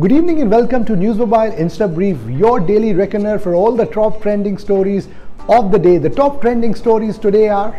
Good evening and welcome to News Mobile Insta Brief, your daily reckoner for all the top trending stories of the day. The top trending stories today are